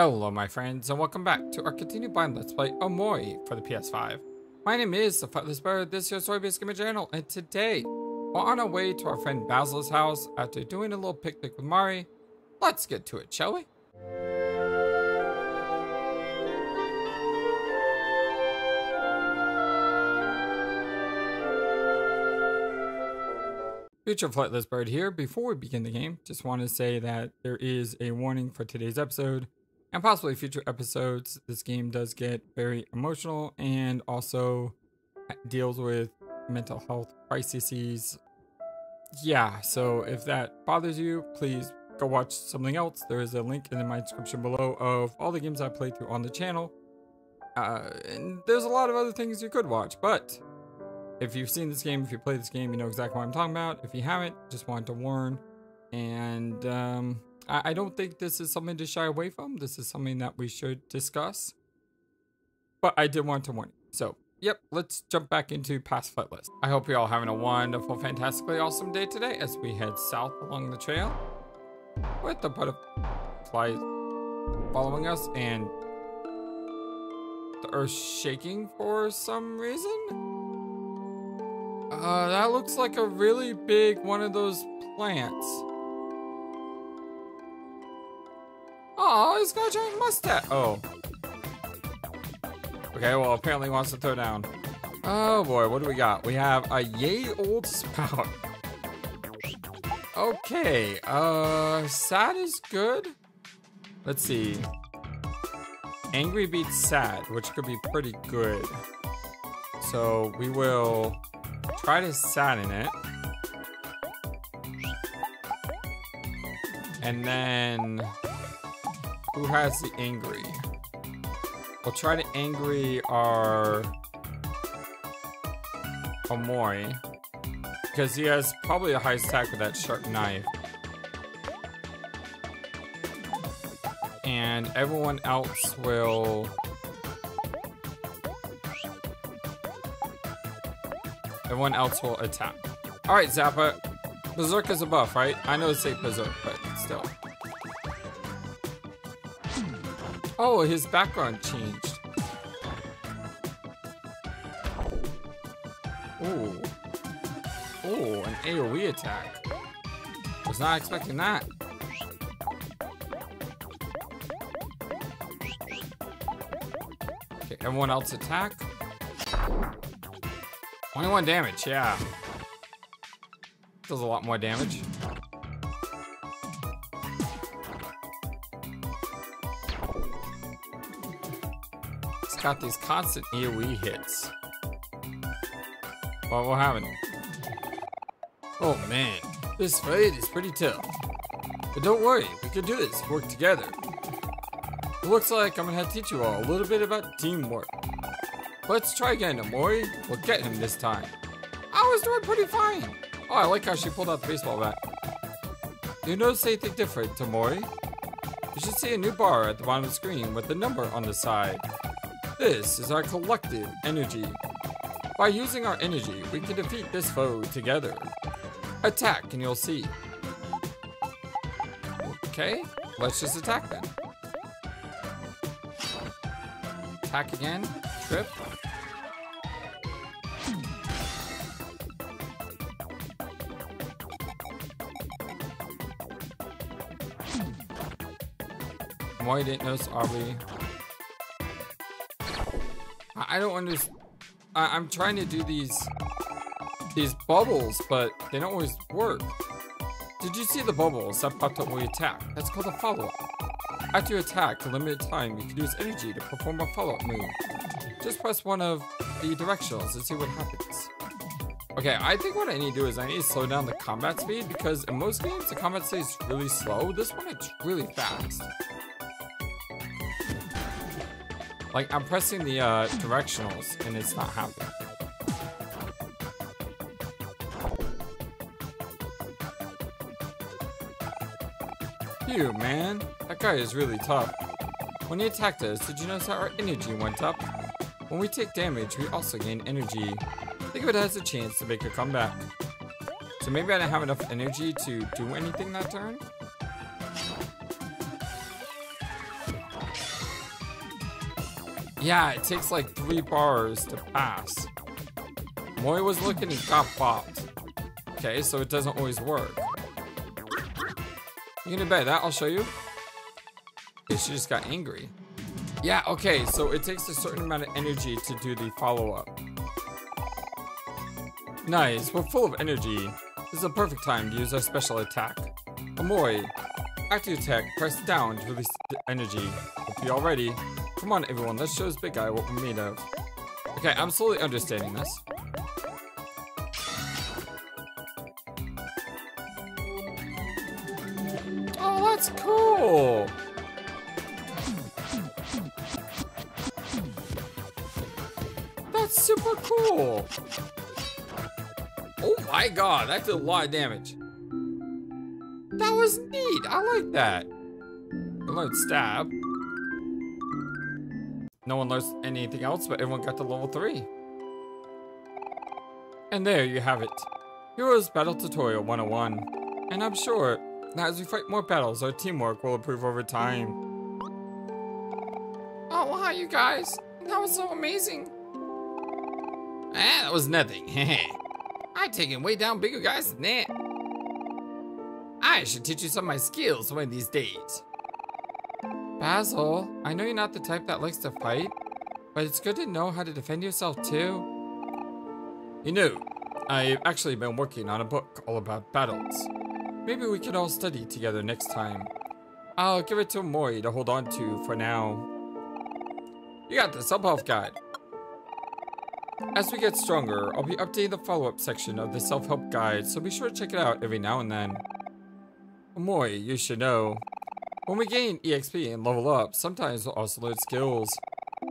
Hello my friends and welcome back to our continued blind let's play Omori for the PS5. My name is The Flightless Bird, this is your story-based gamer channel, and today we're on our way to our friend Basil's house after doing a little picnic with Mari. Let's get to it, shall we? Future Flightless Bird here. Before we begin the game, just want to say that there is a warning for today's episode and possibly future episodes. This game does get very emotional and also deals with mental health crises. Yeah, so if that bothers you, please go watch something else. There is a link in my description below of all the games I played through on the channel. Uh, and there's a lot of other things you could watch, but if you've seen this game, if you play this game, you know exactly what I'm talking about. If you haven't, just wanted to warn. And um, I, I don't think this is something to shy away from. This is something that we should discuss. But I did want to warn you. So, yep, let's jump back into past Flightless. I hope you're all having a wonderful, fantastically awesome day today as we head south along the trail with the butterfly following us and the earth shaking for some reason. Uh, that looks like a really big one of those plants. Oh, he's got a giant mustache. Oh. Okay, well, apparently wants to throw down. Oh boy, what do we got? We have a yay old spout. Okay, uh, sad is good. Let's see. Angry beats sad, which could be pretty good. So we will try to sadden it. And then who has the angry? We'll try to angry our Omori. Because he has probably the highest attack with that sharp knife. And everyone else will... Everyone else will attack. Alright, Zappa. Berserk is a buff, right? I know it's a Berserk, but Oh, his background changed. Ooh. Ooh, an AoE attack. Was not expecting that. Okay, everyone else attack. 21 damage, yeah. Does a lot more damage. Got these constant AoE hits. What will happen? Oh man, this fight is pretty tough. But don't worry, we can do this, work together. It looks like I'm gonna have to teach you all a little bit about teamwork. Let's try again, Omori. We'll get him this time. I was doing pretty fine. Oh, I like how she pulled out the baseball bat. You notice anything different, Tamori? You should see a new bar at the bottom of the screen with the number on the side. This is our collective energy. By using our energy, we can defeat this foe together. Attack and you'll see. Okay, let's just attack then. Attack again, trip. Why didn't notice Aubrey? I, don't understand. I'm trying to do these these bubbles, but they don't always work. Did you see the bubbles that popped up when we attack? That's called a follow-up. After you attack for limited time, you can use energy to perform a follow-up move. Just press one of the directionals and see what happens. Okay, I think what I need to do is I need to slow down the combat speed because in most games the combat speed is really slow. This one it's really fast. Like I'm pressing the uh, directionals and it's not happening. Phew, man. That guy is really tough. When he attacked us, did you notice how our energy went up? When we take damage, we also gain energy. Think of it as a chance to make a comeback. So maybe I didn't have enough energy to do anything that turn? Yeah, it takes like three bars to pass. Moy was looking and got popped. Okay, so it doesn't always work. You gonna bet that? I'll show you. Okay, she just got angry. Yeah, okay, so it takes a certain amount of energy to do the follow-up. Nice, we're full of energy. This is a perfect time to use our special attack. Omori, active attack, press down to release the energy. Hope you all ready. Come on, everyone, let's show this big guy what we're made of. Okay, I'm slowly understanding this. Oh, that's cool! That's super cool! Oh my god, that did a lot of damage. That was neat, I like that. Learned stab. No one learns anything else, but everyone got to level 3. And there you have it. Heroes Battle Tutorial 101. And I'm sure that as we fight more battles, our teamwork will improve over time. Oh, wow, you guys. That was so amazing. Ah, that was nothing. I taken way down bigger guys than that. I should teach you some of my skills one of these days. Basil, I know you're not the type that likes to fight, but it's good to know how to defend yourself too. You know, I've actually been working on a book all about battles. Maybe we could all study together next time. I'll give it to Mori to hold on to for now. You got the self-help guide. As we get stronger, I'll be updating the follow-up section of the self-help guide, so be sure to check it out every now and then. Mori, you should know. When we gain EXP and level up, sometimes we'll also learn skills.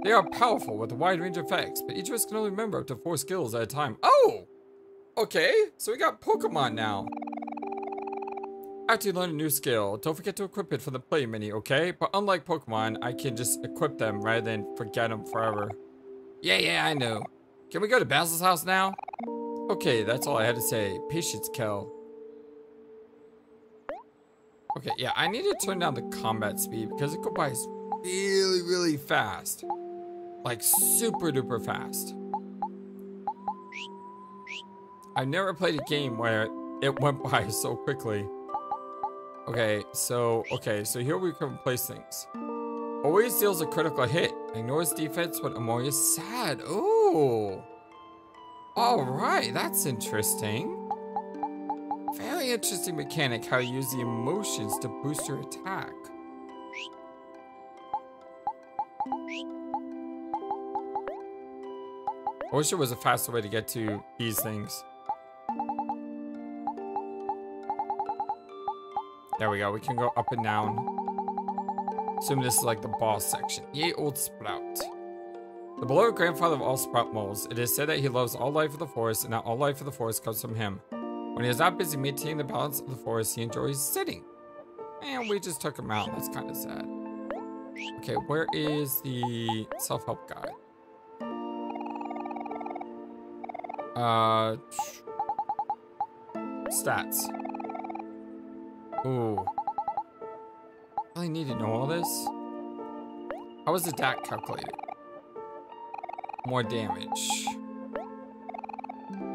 They are powerful with a wide range of effects, but each of us can only remember up to four skills at a time. Oh! Okay, so we got Pokemon now. After you learn a new skill, don't forget to equip it from the play menu, okay? But unlike Pokemon, I can just equip them rather than forget them forever. Yeah, yeah, I know. Can we go to Basil's house now? Okay, that's all I had to say. Patience, Kel. Okay, yeah, I need to turn down the combat speed because it goes by really, really fast. Like super duper fast. I've never played a game where it went by so quickly. Okay, so, okay, so here we can place things. Always deals a critical hit. Ignores defense when Omori is sad. Ooh. Alright, that's interesting. Very interesting mechanic how you use the emotions to boost your attack. I wish there was a faster way to get to these things. There we go, we can go up and down. Assume this is like the boss section. Yay, old Sprout. The beloved grandfather of all sprout moles, it is said that he loves all life of the forest and that all life of the forest comes from him. When he is not busy maintaining the balance of the forest, he enjoys sitting. And we just took him out. That's kind of sad. Okay, where is the self-help guide? Uh, stats. Ooh. Really need to know all this? How is the DAC calculated? More damage.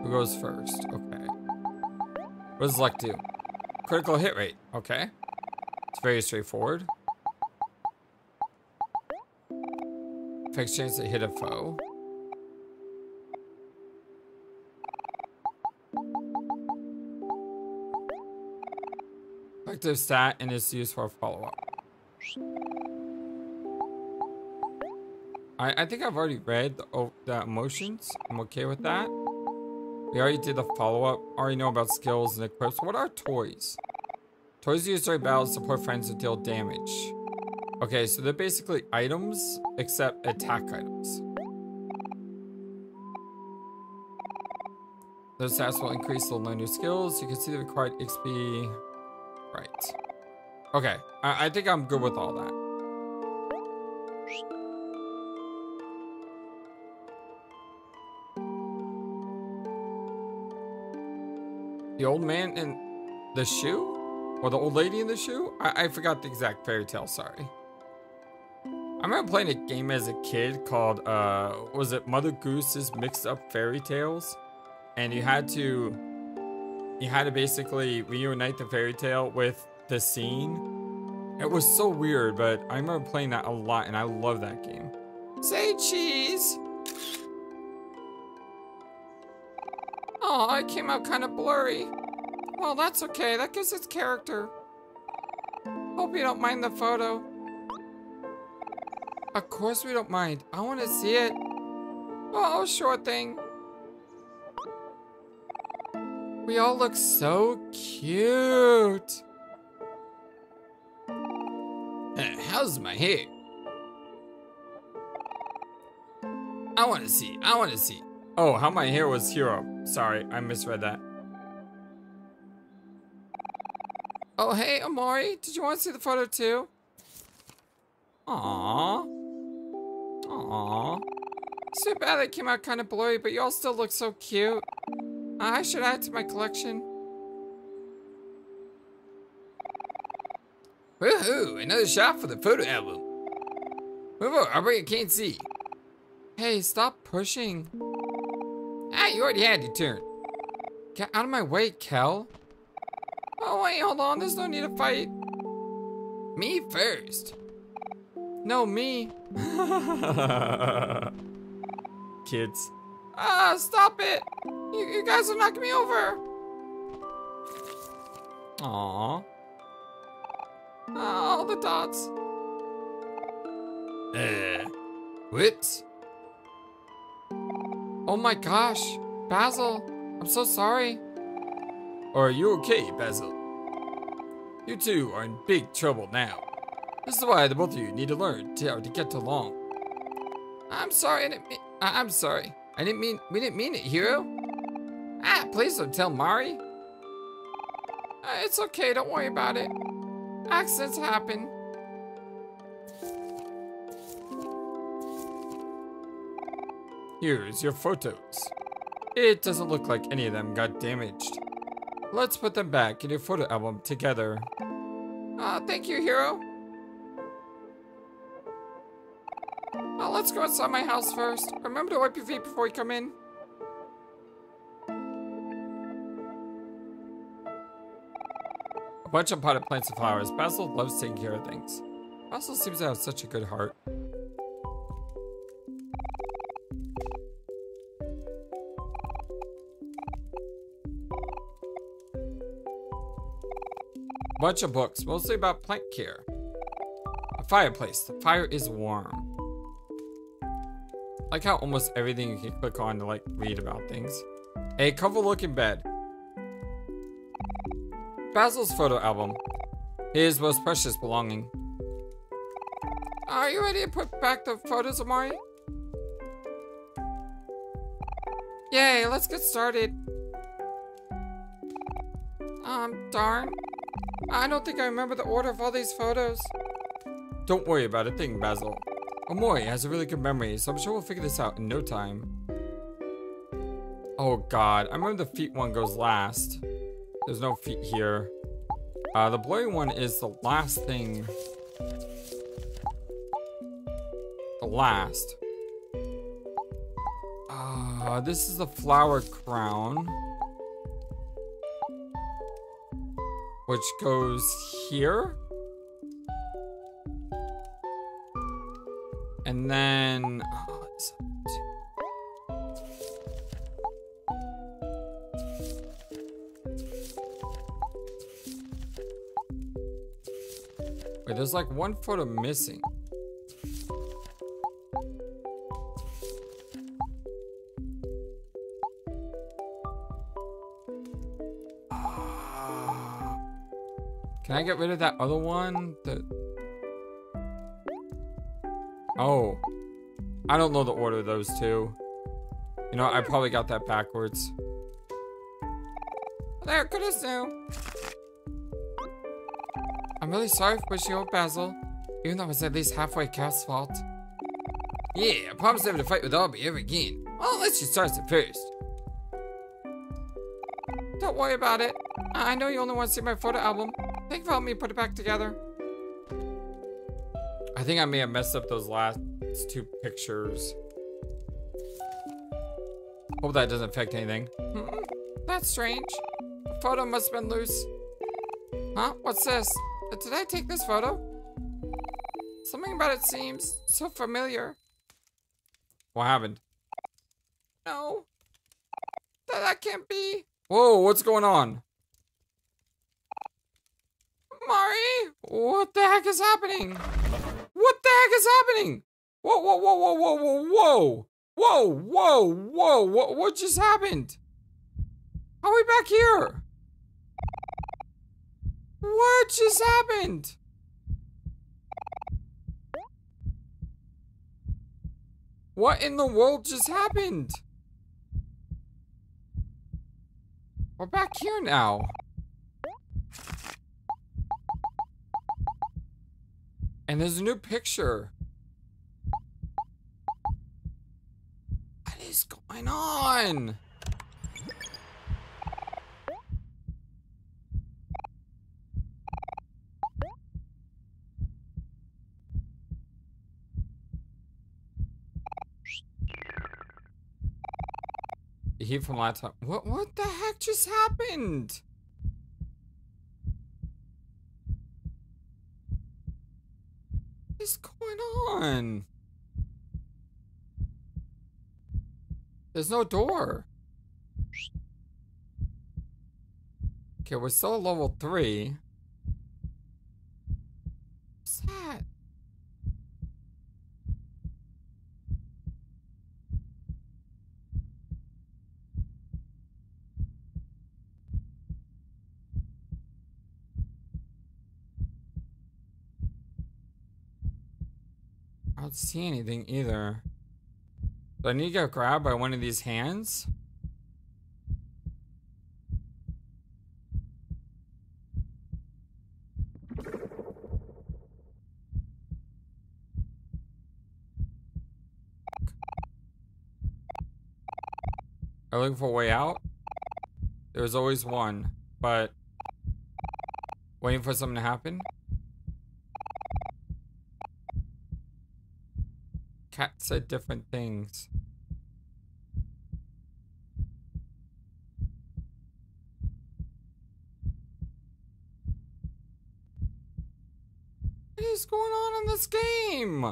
Who goes first? Okay. What does luck do? Critical hit rate. Okay. It's very straightforward. Affects chance to hit a foe. Effective stat and is used for follow-up. I, I think I've already read the, oh, the emotions. I'm okay with that. We already did the follow-up. Already know about skills and equips. What are toys? Toys used during battles support friends to deal damage. Okay, so they're basically items, except attack items. Those stats will increase the learn new skills. You can see the required XP. Right. Okay, I, I think I'm good with all that. The old man in the shoe? Or the old lady in the shoe? I, I forgot the exact fairy tale, sorry. I remember playing a game as a kid called, uh, was it Mother Goose's Mixed Up Fairy Tales? And you had to, you had to basically reunite the fairy tale with the scene. It was so weird, but I remember playing that a lot and I love that game. Say cheese! Oh, it came out kind of blurry. Well, that's okay. That gives its character. Hope you don't mind the photo. Of course we don't mind. I want to see it. Oh, sure thing. We all look so cute. Uh, how's my hair? I want to see. I want to see. Oh, how my hair was hero. Sorry, I misread that. Oh, hey, Omori. Did you want to see the photo too? Aww. Aww. It's too bad it came out kind of blurry, but you all still look so cute. I should add to my collection. Woohoo! Another shot for the photo album. Move over, Aubrey, I can't see. Hey, stop pushing. Ah, you already had your turn. Get out of my way, Kel. Oh, wait, hold on. There's no need to fight. Me first. No, me. Kids. Ah, stop it. You, you guys are knocking me over. Aww. Ah, all the dots. Uh, whoops. Oh my gosh, Basil, I'm so sorry. Are you okay, Basil? You two are in big trouble now. This is why the both of you need to learn to, to get along. I'm sorry, I didn't mean, I, I'm sorry. I didn't mean, we didn't mean it, Hero. Ah, please don't tell Mari. Uh, it's okay, don't worry about it. Accidents happen. Here's your photos. It doesn't look like any of them got damaged. Let's put them back in your photo album together. Uh, thank you, hero. Uh, let's go inside my house first. Remember to wipe your feet before you come in. A bunch of potted plants and flowers. Basil loves taking care of things. Basil seems to have such a good heart. Bunch of books, mostly about plant care. A fireplace. The fire is warm. Like how almost everything you can click on to like read about things. A comfortable looking bed. Basil's photo album. His most precious belonging. Are you ready to put back the photos, Omori? Yay, let's get started. Um, darn. I don't think I remember the order of all these photos. Don't worry about a thing, Basil. Omori has a really good memory, so I'm sure we'll figure this out in no time. Oh god, I remember the feet one goes last. There's no feet here. Uh, the blurry one is the last thing. The last. Uh, this is the flower crown. Which goes here? And then... Oh, Wait, there's like one photo missing. Can I get rid of that other one? The Oh. I don't know the order of those two. You know, I probably got that backwards. There, could assume. I'm really sorry for pushing over Basil, even though it was at least halfway Kel's fault. Yeah, I promise never to fight with Aubrey ever again. Well, unless she starts it first. Don't worry about it. I know you only want to see my photo album. Thank you for helping me put it back together. I think I may have messed up those last two pictures. Hope that doesn't affect anything. Hmm, that's strange. The photo must have been loose. Huh? What's this? Uh, Did I take this photo? Something about it seems so familiar. What happened? No. That, that can't be. Whoa, what's going on? Mari? What the heck is happening? What the heck is happening? Whoa, whoa, whoa, whoa, whoa, whoa, whoa. Whoa, whoa, whoa, what, what just happened? Are we back here? What just happened? What in the world just happened? We're back here now. And there's a new picture. What is going on? Heat from last time. What what the heck just happened? on? There's no door. Okay, we're still level 3. Don't see anything either. Do I need to get grabbed by one of these hands? Are looking for a way out? There's always one, but waiting for something to happen? Cat said different things. What is going on in this game?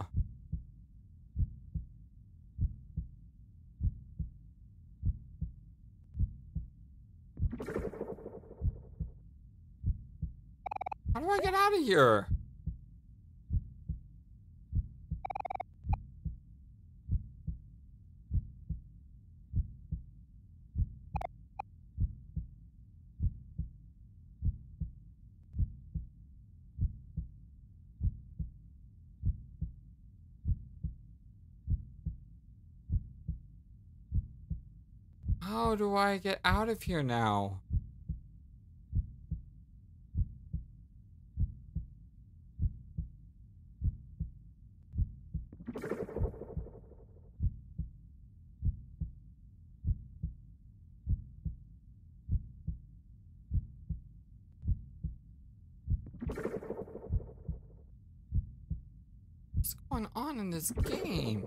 How do I get out of here? How do I get out of here now? What's going on in this game?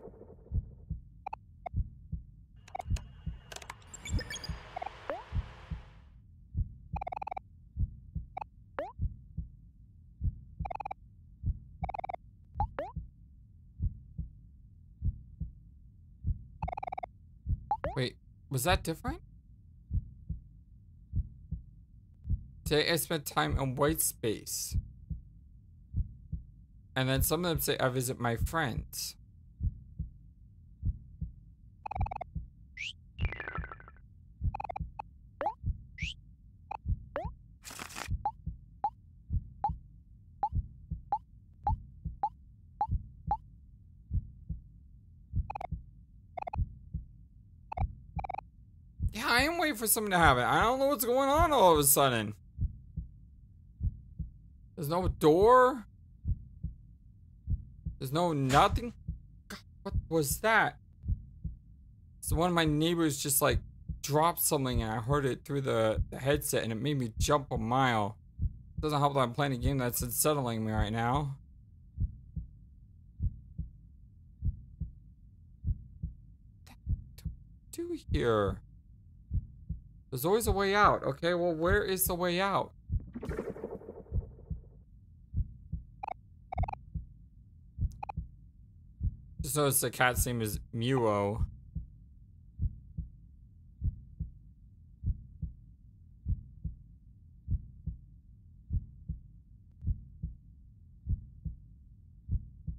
Was that different? Today I spent time in white space. And then some of them say I visit my friends. wait for something to happen. I don't know what's going on all of a sudden. There's no door. There's no nothing. God, what was that? So one of my neighbors just like dropped something and I heard it through the, the headset and it made me jump a mile. Doesn't help that I'm playing a game that's unsettling me right now. do here? There's always a way out. Okay, well, where is the way out? Just notice the cat's name is Mewo.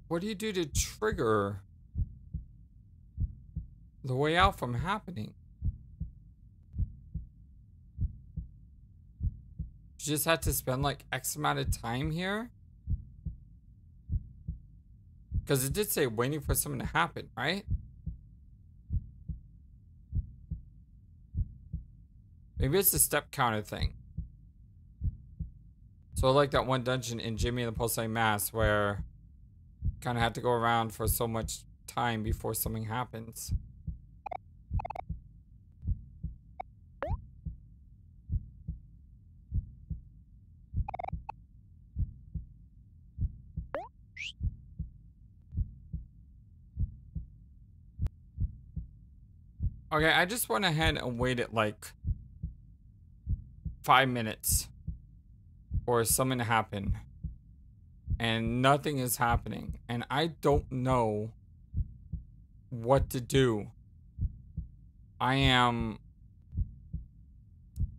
What do you do to trigger the way out from happening? Just had to spend like X amount of time here? Because it did say waiting for something to happen, right? Maybe it's the step counter thing. So like that one dungeon in Jimmy and the Pulsing Mass where kind of had to go around for so much time before something happens. Okay, I just went ahead and waited like five minutes for something to happen. And nothing is happening. And I don't know what to do. I am.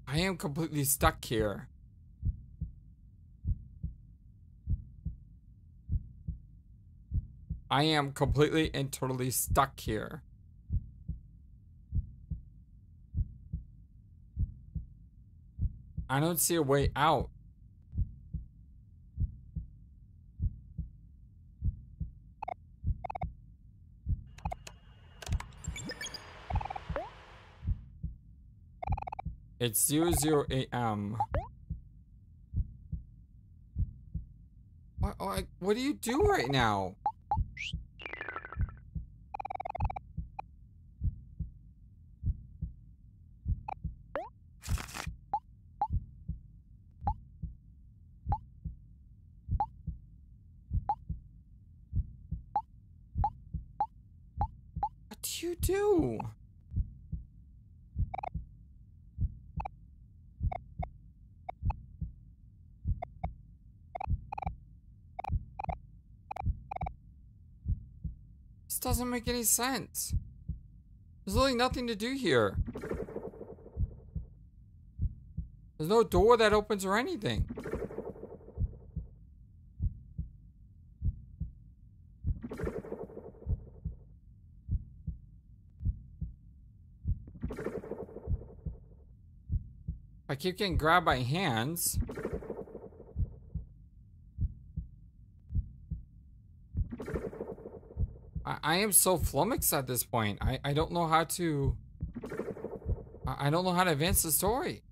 I am completely stuck here. I am completely and totally stuck here. I don't see a way out. It's 00 a.m. What, what, what do you do right now? Do? This doesn't make any sense. There's really nothing to do here. There's no door that opens or anything. I keep getting grabbed by hands. I, I am so flummoxed at this point. I, I don't know how to... I, I don't know how to advance the story.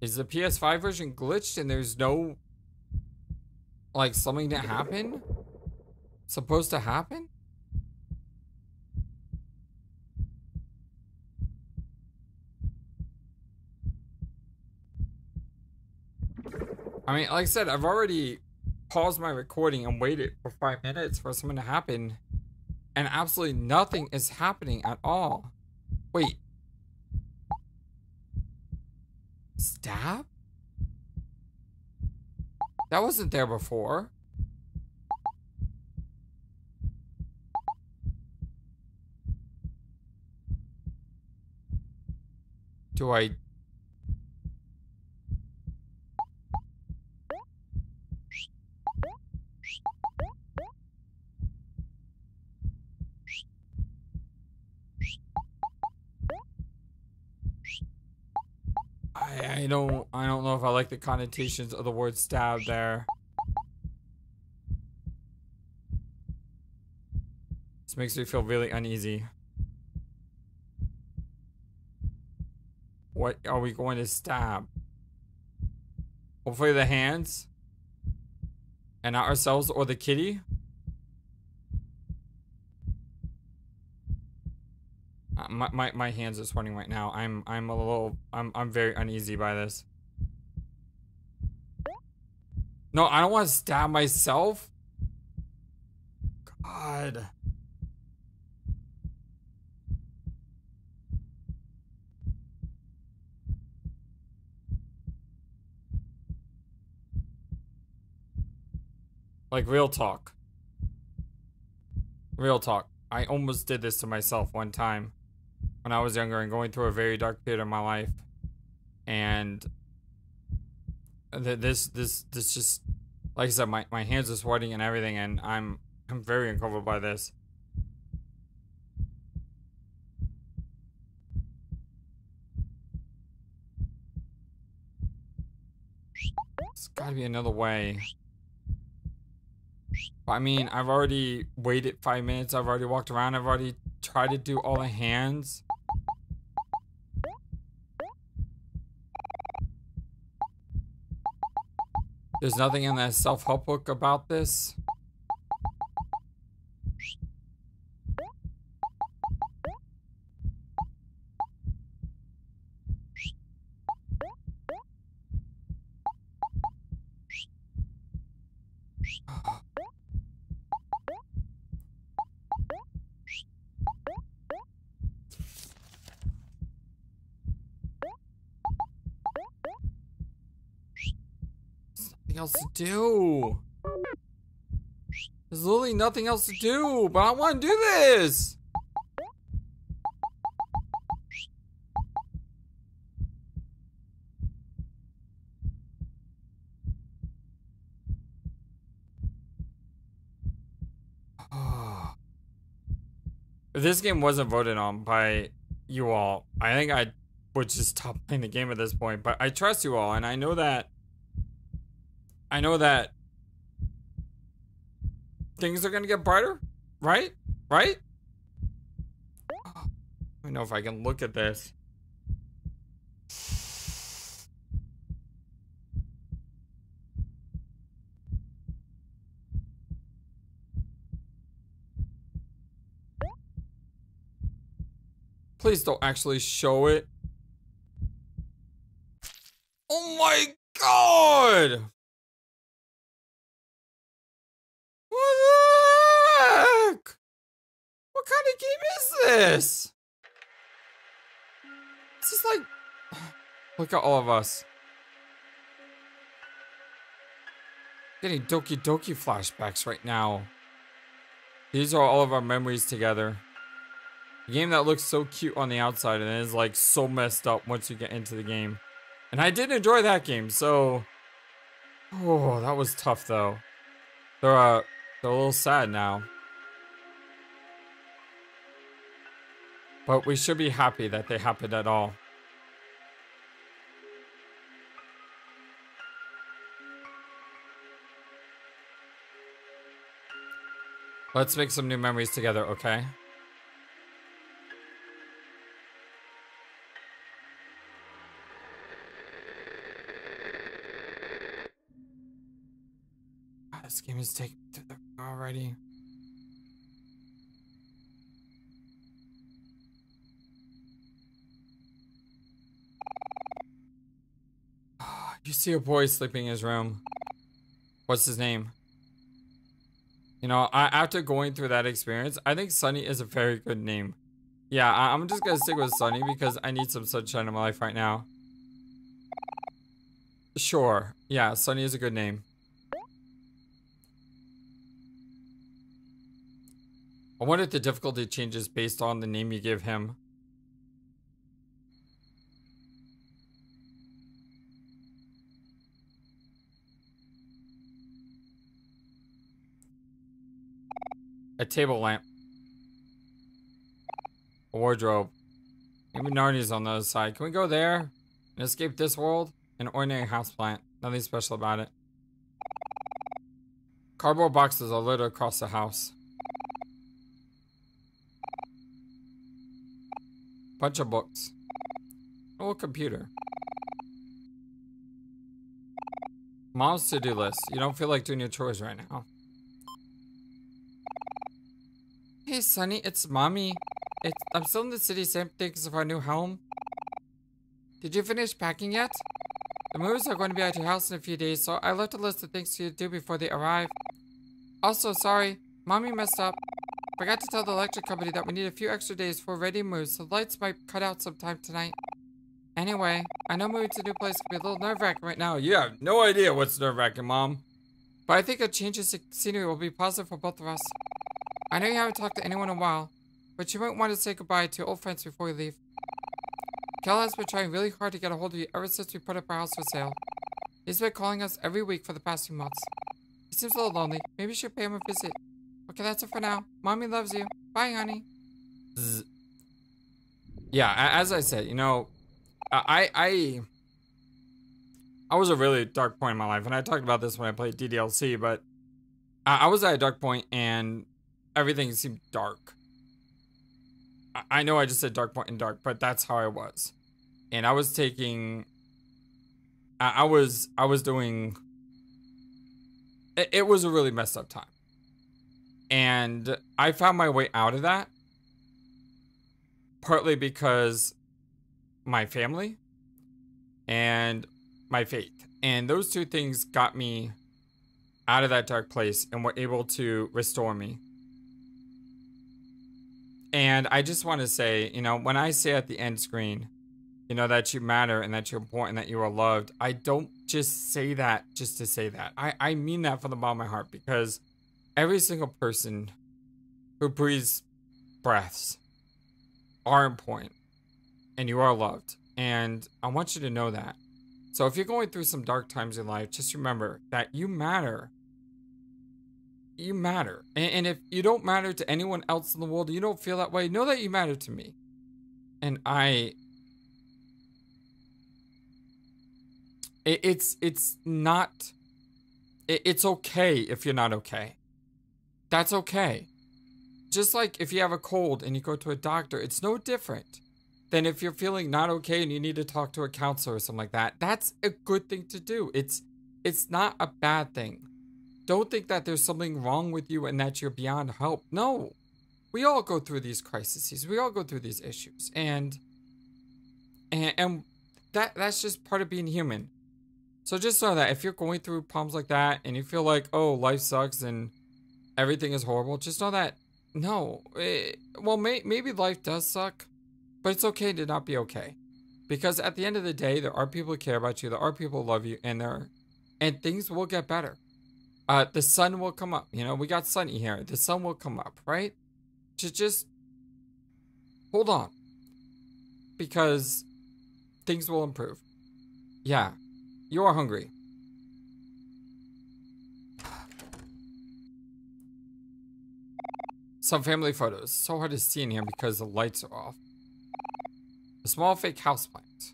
Is the PS5 version glitched and there's no... Like, something that happened? Supposed to happen? I mean, like I said, I've already paused my recording and waited for five minutes for something to happen, and absolutely nothing is happening at all. Wait. Stab? That wasn't there before. Do I I, I don't I don't know if I like the connotations of the word stab there. This makes me feel really uneasy. What are we going to stab? Hopefully the hands. And not ourselves or the kitty. My, my my hands are sweating right now. I'm I'm a little I'm I'm very uneasy by this. No, I don't want to stab myself. God. Like real talk. Real talk. I almost did this to myself one time when I was younger and going through a very dark period of my life. And th- this this this just like I said, my, my hands are sweating and everything and I'm I'm very uncomfortable by this. There's gotta be another way. I mean, I've already waited five minutes. I've already walked around. I've already tried to do all the hands. There's nothing in that self-help book about this. else to do. There's literally nothing else to do, but I want to do this. if this game wasn't voted on by you all, I think I would just stop playing the game at this point. But I trust you all, and I know that I know that things are gonna get brighter, right? Right? I don't know if I can look at this. Please don't actually show it. Oh my god! What the heck? What kind of game is this? This is like... Look at all of us. Getting Doki Doki flashbacks right now. These are all of our memories together. A game that looks so cute on the outside and is like so messed up once you get into the game. And I did enjoy that game, so... Oh, that was tough though. They're, uh, a little sad now. But we should be happy that they happened at all. Let's make some new memories together, okay? This game is taking already. You see a boy sleeping in his room. What's his name? You know, I, after going through that experience, I think Sunny is a very good name. Yeah, I, I'm just gonna stick with Sunny because I need some sunshine in my life right now. Sure. Yeah, Sunny is a good name. I wonder if the difficulty changes based on the name you give him. A table lamp. A wardrobe. Maybe Narnia's on the other side. Can we go there and escape this world? An ordinary houseplant. Nothing special about it. Cardboard boxes are littered across the house. Bunch of books. Oh, computer. Mom's to-do list. You don't feel like doing your chores right now. Hey, Sunny, it's Mommy. It's, I'm still in the city same things of our new home. Did you finish packing yet? The movers are going to be at your house in a few days, so I left a list of things to do before they arrive. Also, sorry, Mommy messed up. Forgot to tell the electric company that we need a few extra days for ready moves, so the lights might cut out sometime tonight. Anyway, I know moving to a new place can be a little nerve-wracking right now. You have no idea what's nerve-wracking, Mom. But I think a change of scenery will be positive for both of us. I know you haven't talked to anyone in a while, but you might want to say goodbye to your old friends before you leave. Kel has been trying really hard to get a hold of you ever since we put up our house for sale. He's been calling us every week for the past few months. He seems a little lonely. Maybe you should pay him a visit. Okay, that's it for now. Mommy loves you. Bye, honey. Yeah, as I said, you know, I I I was a really dark point in my life, and I talked about this when I played DDLC, but I, was at a dark point, and everything seemed dark. I, know I just said dark point and dark, but that's how I was, and I was taking. I, was I was doing. It was a really messed up time, and I found my way out of that. Partly because my family and my faith. And those two things got me out of that dark place and were able to restore me. And I just want to say, you know, when I say at the end screen, you know, that you matter and that you're important, that you are loved, I don't just say that just to say that. I, I mean that from the bottom of my heart because every single person who breathes breaths are important and you are loved. And I want you to know that. So if you're going through some dark times in life, just remember that you matter. You matter. And, if you don't matter to anyone else in the world, you don't feel that way, know that you matter to me. And I it's it's not it's okay if you're not okay. That's okay. Just like if you have a cold and you go to a doctor, it's no different than if you're feeling not okay and you need to talk to a counselor or something like that, that's a good thing to do. It's it's not a bad thing. Don't think that there's something wrong with you and that you're beyond help. No. We all go through these crises. We all go through these issues. And and, and that that's just part of being human. So just know that if you're going through problems like that and you feel like, oh, life sucks and everything is horrible, just know that no. It, well, may, maybe life does suck, but it's okay to not be okay. Because at the end of the day, there are people who care about you, there are people who love you, and there and things will get better. Uh, the sun will come up. You know, we got sunny here. The sun will come up, right? To just hold on. Because things will improve. Yeah, you are hungry. Some family photos. So hard to see in here because the lights are off. A small fake houseplant.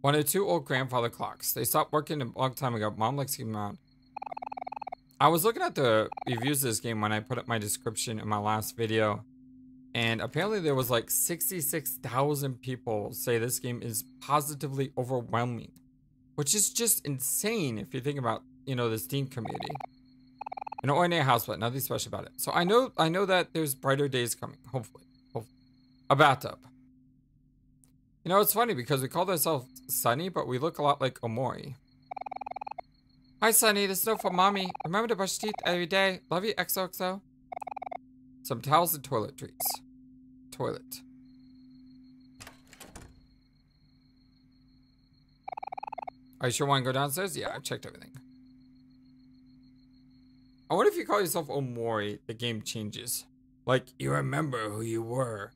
One of two old grandfather clocks. They stopped working a long time ago. Mom likes keeping them around. I was looking at the reviews of this game when I put up my description in my last video. And apparently there was like 66,000 people say this game is positively overwhelming. Which is just insane if you think about, you know, the Steam community. You An ordinary houseplant, nothing special about it. So I know I know that there's brighter days coming, hopefully. hopefully. A bathtub. You know, it's funny because we call ourselves Sunny, but we look a lot like Omori. Hi, Sunny. This is no for mommy. Remember to brush teeth every day. Love you, XOXO. Some towels and toiletries. Toilet. Are you sure want to go downstairs? Yeah, I've checked everything. I wonder if you call yourself Omori, the game changes. Like, you remember who you were.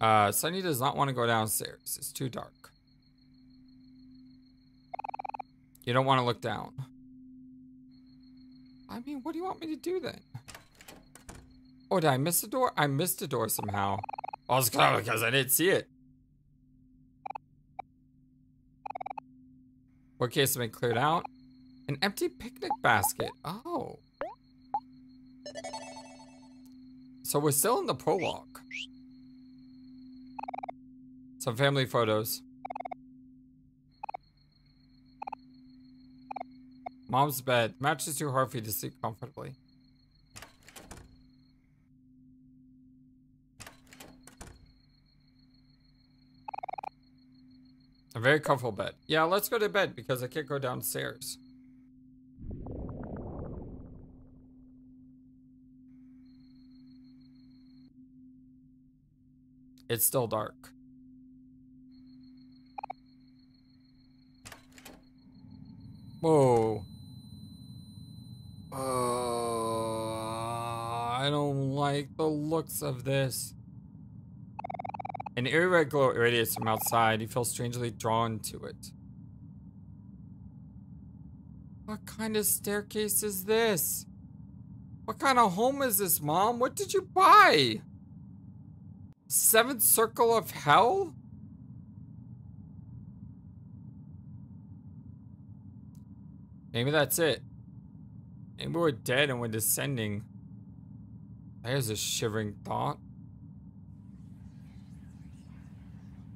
Uh, Sunny does not want to go downstairs. It's too dark. You don't want to look down. I mean, what do you want me to do then? Oh, did I miss the door? I missed the door somehow. Oh, it's because I didn't see it. What case has been cleared out? An empty picnic basket. Oh. So we're still in the prologue. Some family photos. Mom's bed. Match is too hard for you to sleep comfortably. A very comfortable bed. Yeah, let's go to bed because I can't go downstairs. It's still dark. Whoa. Uh, I don't like the looks of this. An eerie glow irradiates from outside. You feel strangely drawn to it. What kind of staircase is this? What kind of home is this, Mom? What did you buy? Seventh Circle of Hell? Maybe that's it. Maybe we're dead and we're descending. There's a shivering thought.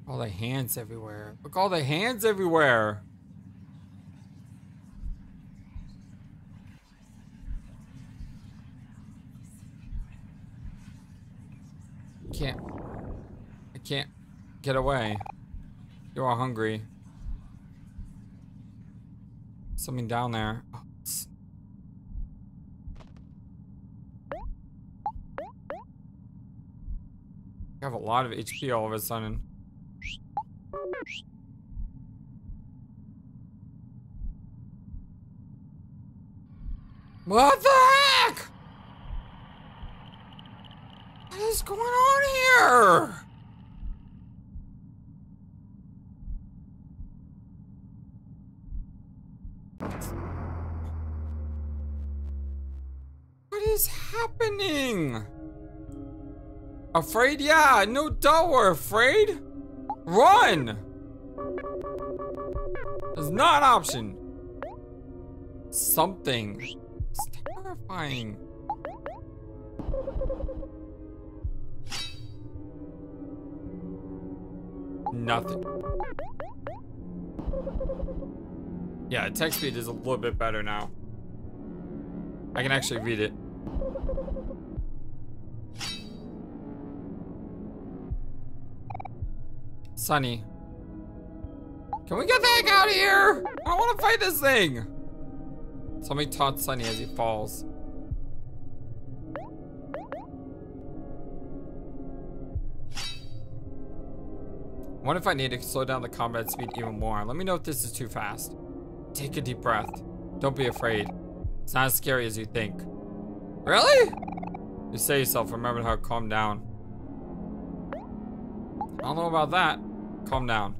All the hands everywhere. Look, all the hands everywhere. Can't. I can't get away. You are hungry. Something down there. I have a lot of HP all of a sudden. What the heck? What is going on here? What is happening? Afraid? Yeah, no doubt we're afraid. Run! It's not an option. Something. It's terrifying. Nothing. Yeah, text speed is a little bit better now. I can actually read it. Sunny. Can we get the heck out of here? I want to fight this thing. Somebody taunt Sunny as he falls. What if I need to slow down the combat speed even more? Let me know if this is too fast. Take a deep breath. Don't be afraid. It's not as scary as you think. Really? You say yourself, remember how to calm down. I don't know about that. Calm down.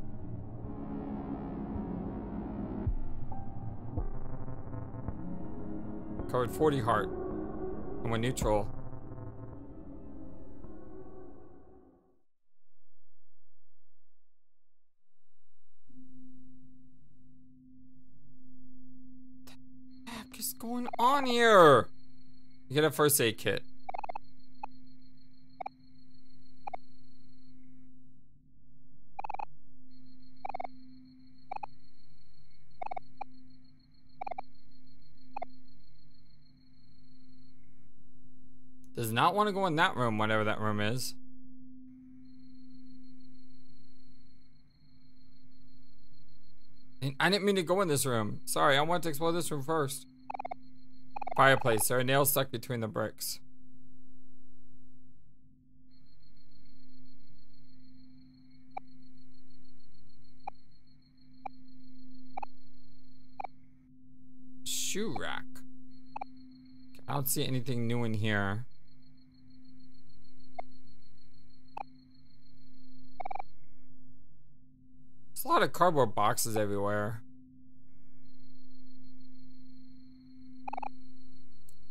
Covered 40 heart. And we're neutral. What the heck is going on here? You get a first aid kit. Does not want to go in that room, whatever that room is. I didn't mean to go in this room. Sorry, I want to explore this room first. Fireplace. There are nails stuck between the bricks. Shoe rack. I don't see anything new in here. There's a lot of cardboard boxes everywhere.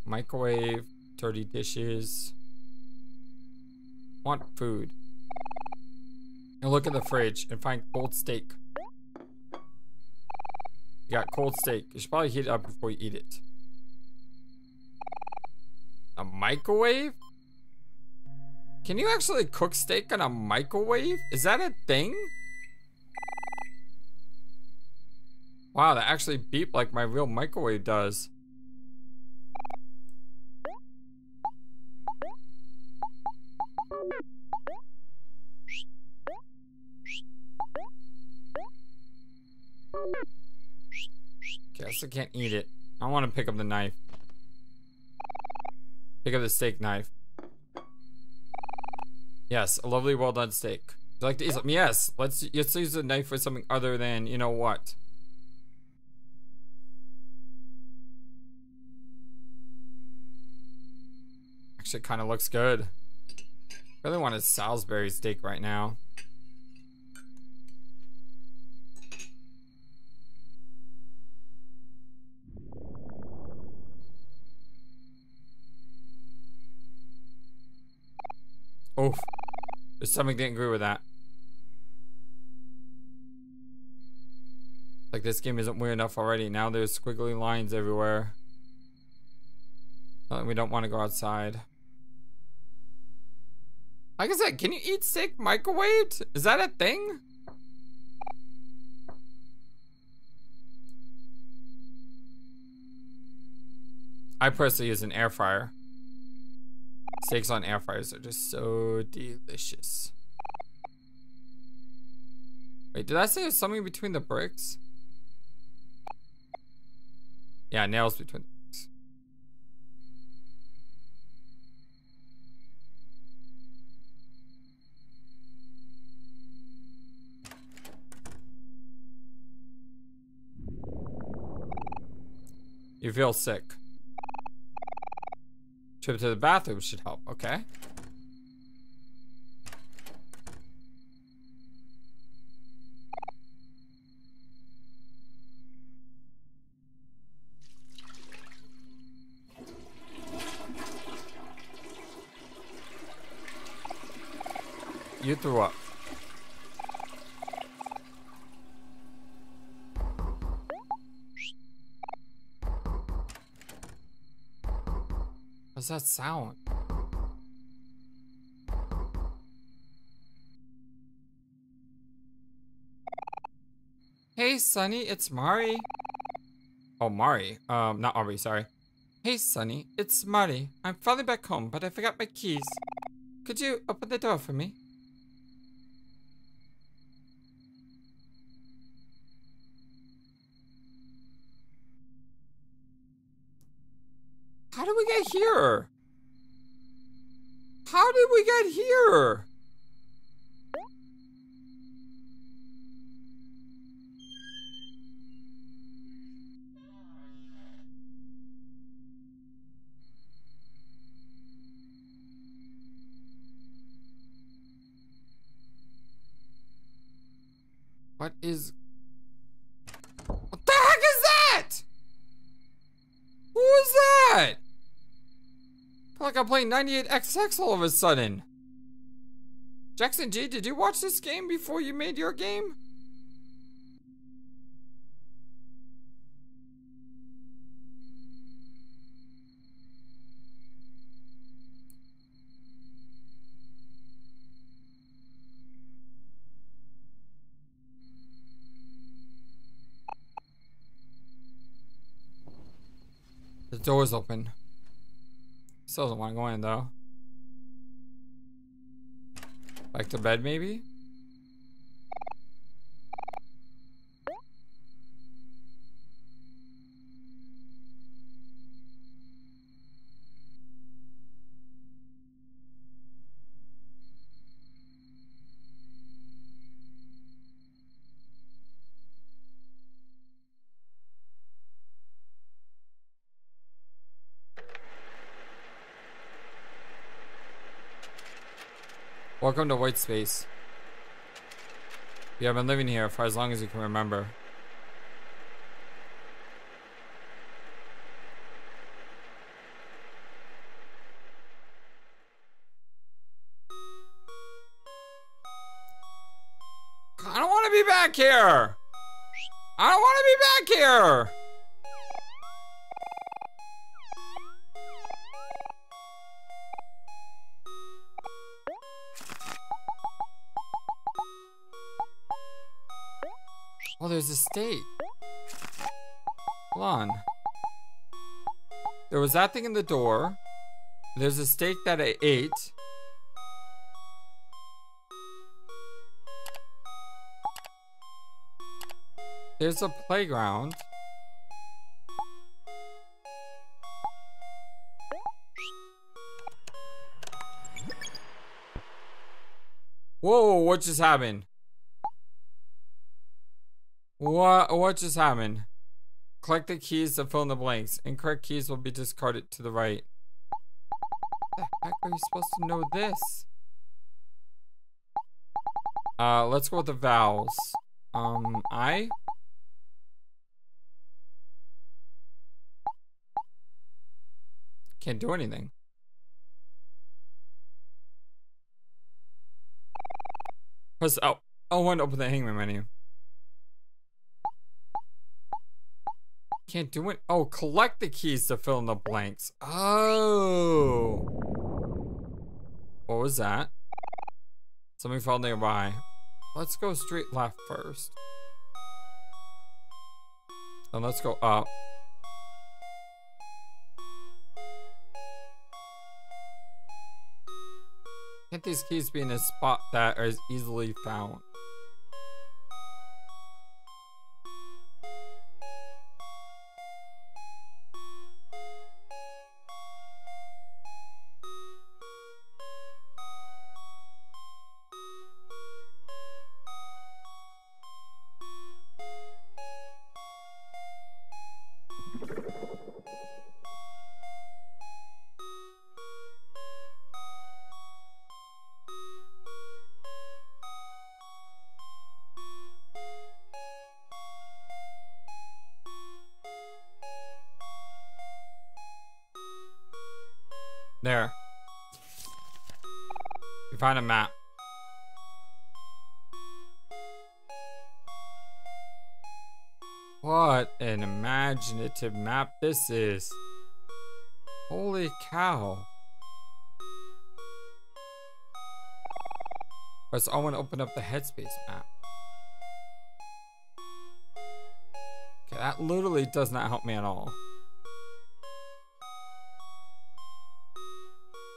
Microwave, dirty dishes. Want food. And look at the fridge and find cold steak. You got cold steak. You should probably heat it up before you eat it. A microwave? Can you actually cook steak on a microwave? Is that a thing? Wow, that actually beeped like my real microwave does. Guess I can't eat it. I want to pick up the knife. Pick up the steak knife. Yes, a lovely well done steak. Would you like to eat something? Yes. Let's let's use a knife for something other than you know what. Actually, kind of looks good. Really want a Salisbury steak right now. Oof. Stomach didn't agree with that. Like this game isn't weird enough already. Now there's squiggly lines everywhere. we don't want to go outside. Like I said, can you eat steak microwaved? Is that a thing? I personally use an air fryer. Steaks on air fryers are just so delicious. Wait, did I say there's something between the bricks? Yeah, nails between You feel sick. Trip to the bathroom should help. Okay. You threw up. What's that sound? Hey, Sunny, it's Mari. Oh, Mari. Um, not Aubrey, sorry. Hey, Sunny, it's Mari. I'm finally back home, but I forgot my keys. Could you open the door for me? How did we get here? How did we get here? What is... What the heck is that? Who is that? I feel like I'm playing 98XX all of a sudden. Jackson G, did you watch this game before you made your game? The door's open. Still doesn't want to go in though. Back to bed maybe? Welcome to White Space. You have been living here for as long as you can remember. I don't want to be back here! I don't want to be back here! State. Hold on. There was that thing in the door. There's a steak that I ate. There's a playground. Whoa, what just happened? What what just happened? Collect the keys to fill in the blanks. Incorrect keys will be discarded to the right. The heck are you supposed to know this? Uh, let's go with the vowels. Um, I? Can't do anything. Press, oh, I want to open the hangman menu. Can't do it. Oh, collect the keys to fill in the blanks. Oh. What was that? Something fell nearby. Let's go straight left first. Then let's go up. Can't these keys be in a spot that is easily found? Map. What an imaginative map this is. Holy cow. But I want to open up the headspace map. Okay, that literally does not help me at all.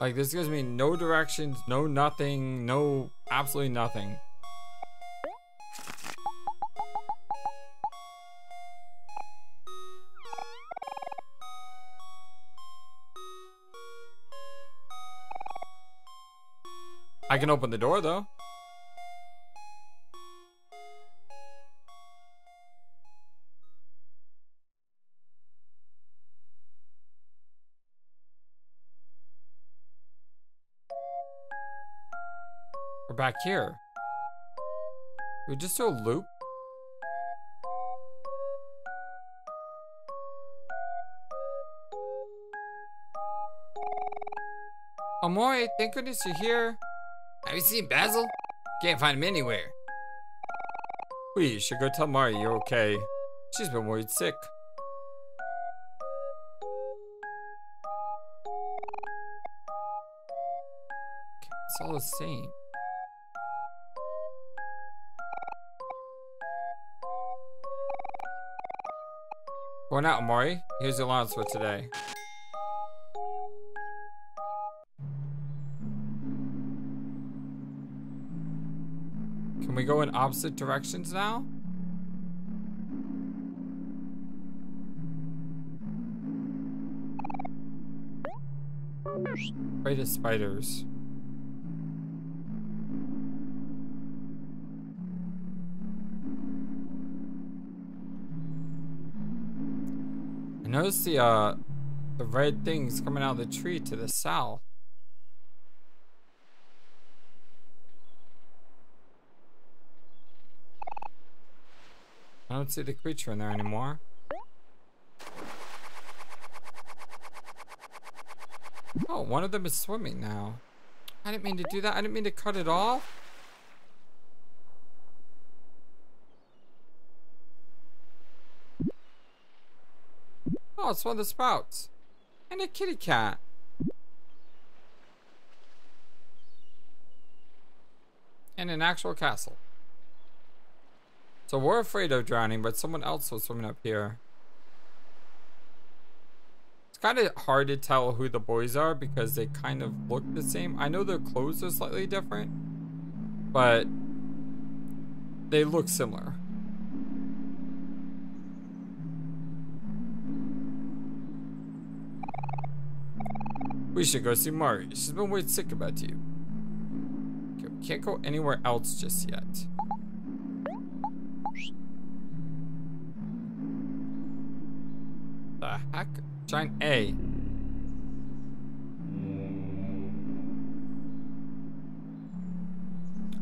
Like, this gives me no directions, no nothing, no absolutely nothing. I can open the door, though. Back here. We just do a loop? Amoy, thank goodness you're here. Have you seen Basil? Can't find him anywhere. We should go tell Mari you're okay. She's been worried sick. It's all the same. Going out, Amari. Here's your allowance for today. Can we go in opposite directions now? Of spiders. I noticed the uh the red things coming out of the tree to the south. I don't see the creature in there anymore. Oh, one of them is swimming now. I didn't mean to do that. I didn't mean to cut it off. Oh, it's one of the sprouts. And a kitty cat. And an actual castle. So we're afraid of drowning, but someone else was swimming up here. It's kind of hard to tell who the boys are because they kind of look the same. I know their clothes are slightly different, but they look similar. We should go see Mari. She's been worried sick about you. Okay, we can't go anywhere else just yet. The heck? Giant A.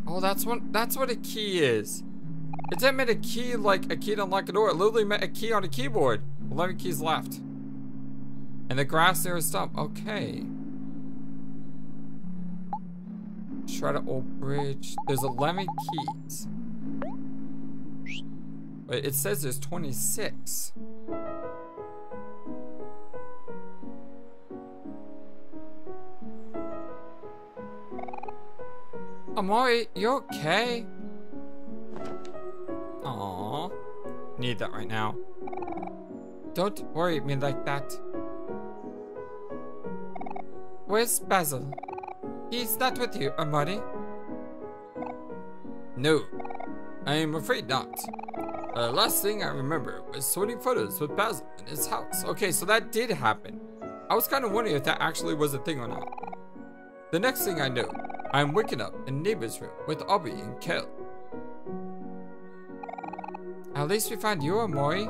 Oh, that's what that's what a key is. It didn't mean a key like a key to unlock a door. It literally meant a key on a keyboard. 11 keys left. And the grass there is stump. Okay. Shredder Old Bridge. There's 11 keys. But it says there's 26. Omori, you okay? Aww. Need that right now. Don't worry me like that. Where's Basil? He's not with you, Omori. No, I am afraid not. The last thing I remember was sorting photos with Basil in his house. Okay, so that did happen. I was kind of wondering if that actually was a thing or not. The next thing I know, I'm waking up in neighbor's room with Aubrey and Kel. At least we found you, Omori.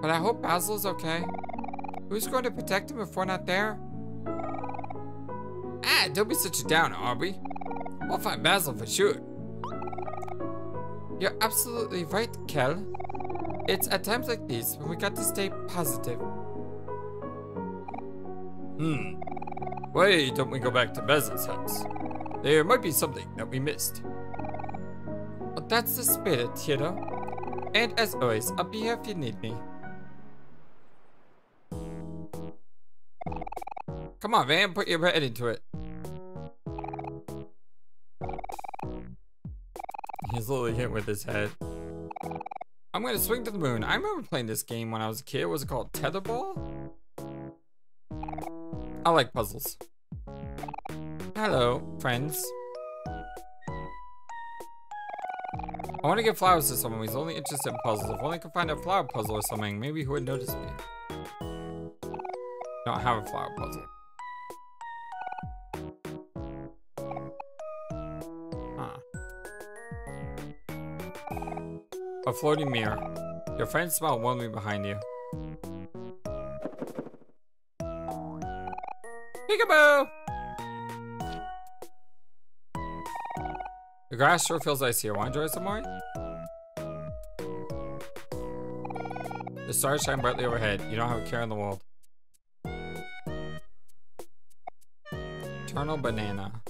But I hope Basil's okay. Who's going to protect him if we're not there? Ah, don't be such a downer, Aubrey. We'll find Basil for sure. You're absolutely right, Kel. It's at times like these when we got to stay positive. Hmm. Why don't we go back to Basil's house? There might be something that we missed. Well, that's the spirit, Hero. And as always, I'll be here if you need me. Come on, Van, put your head into it. Literally hit with his head. I'm gonna swing to the moon. I remember playing this game when I was a kid. Was it called Tetherball? I like puzzles. Hello, friends. I want to give flowers to someone who's only interested in puzzles. If only I could find a flower puzzle or something, maybe he would notice me. Don't have a flower puzzle. A floating mirror. Your friends smile warmly behind you. Peekaboo! The grass sure feels icy. Want to enjoy some more? The stars shine brightly overhead. You don't have a care in the world. Eternal banana.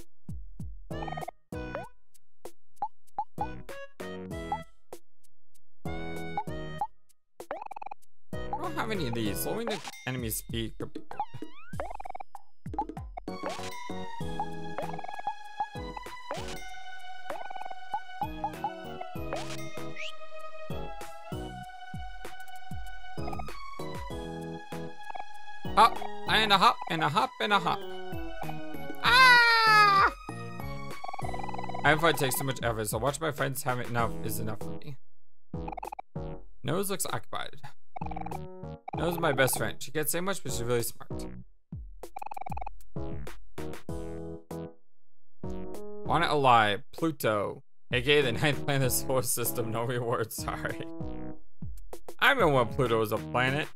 Have any of these. Slowing the enemy speed. Hop and a hop and a hop and a hop. Ah! I have fun takes so much effort, so watch my friends have enough is enough for me. Nose looks occupied. Nose my best friend. She can't say much, but she's really smart. Want it alive. Pluto. AKA the ninth planet of the solar system. No reward, sorry. I remember when Pluto was a planet.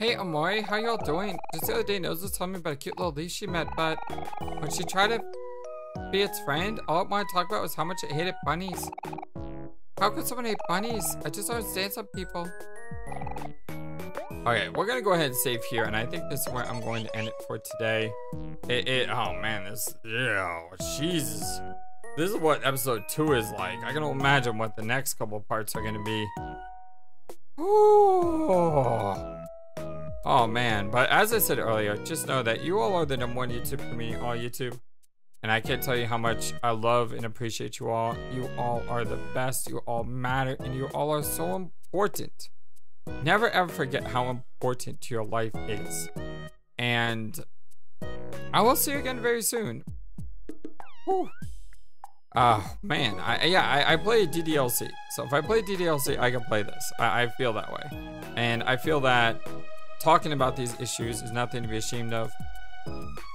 Hey Omori, how y'all doing? Just the other day Nose was telling me about a cute little leaf she met, but when she tried to be its friend, all it wanted to talk about was how much it hated bunnies. How could someone hate bunnies? I just don't understand some people. Okay, we're gonna go ahead and save here, and I think this is where I'm going to end it for today. It, it oh man, this, yeah, Jesus. This is what episode two is like. I can imagine what the next couple parts are gonna be. Ooh. Oh man, but as I said earlier, just know that you all are the number one YouTube for me, all YouTube. And I can't tell you how much I love and appreciate you all. You all are the best, you all matter, and you all are so important. Never ever forget how important your life is. And I will see you again very soon. Whew. Oh man, I yeah, I, I play DDLC. So if I play DDLC, I can play this. I, I feel that way, and I feel that talking about these issues is nothing to be ashamed of.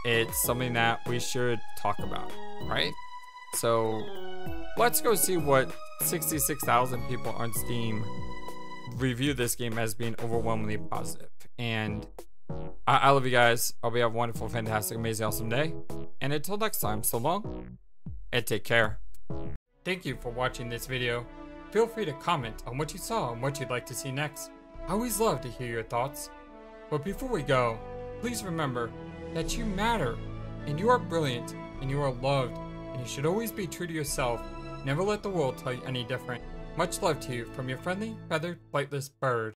It's something that we should talk about, right? So let's go see what 66,000 people on Steam review this game as being overwhelmingly positive. And I, I love you guys. I hope you have a wonderful, fantastic, amazing, awesome day. And until next time, so long and take care. Thank you for watching this video. Feel free to comment on what you saw and what you'd like to see next. I always love to hear your thoughts. But before we go, please remember that you matter and you are brilliant and you are loved and you should always be true to yourself. Never let the world tell you any different. Much love to you from your friendly, feathered, flightless bird.